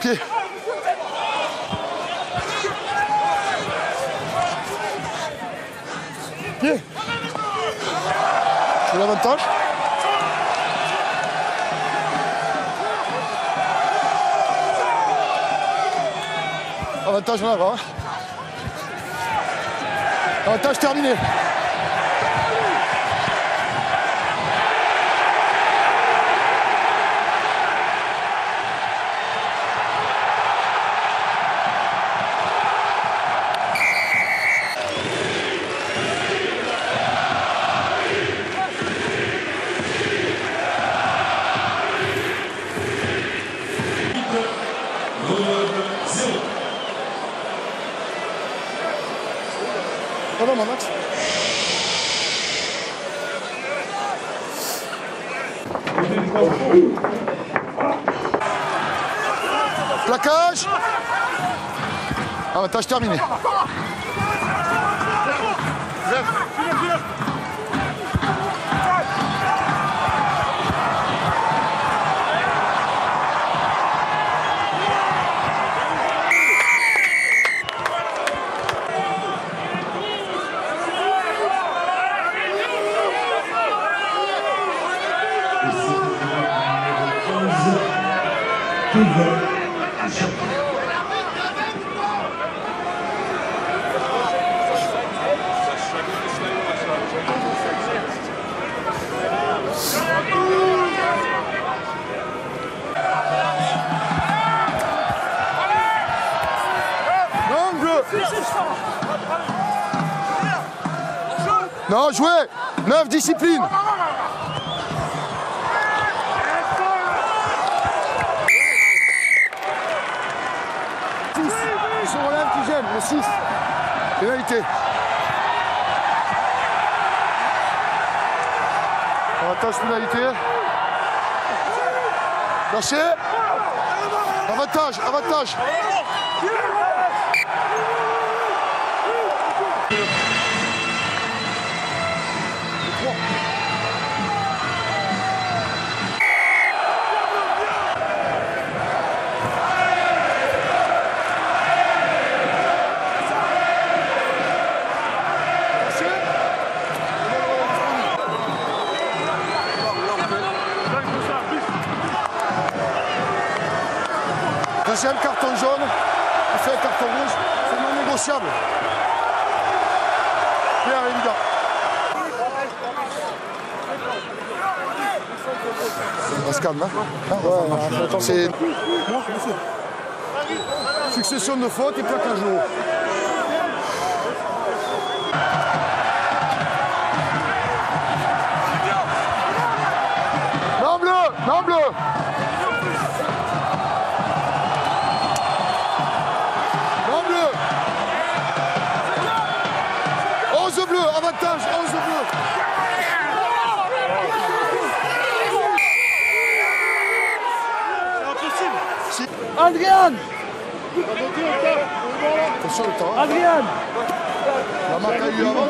pied. Pied. J'ai l'avantage. Avantage en avant. Avantage terminé. Oh mon max. Plaquage. Avantage terminé. Non, bleu. Non, jouez 9 discipline sont relève qui gênent, le 6. Pénalité. Avantage pénalité. Lâchez. Avantage, avantage. Deuxième carton jaune, il fait un carton rouge, c'est non négociable. Clair et évident. On se calme, hein Ouais, C'est succession de fautes et plaquage haut. Adrian Attention le temps. hein. Adrian La marque a eu avant,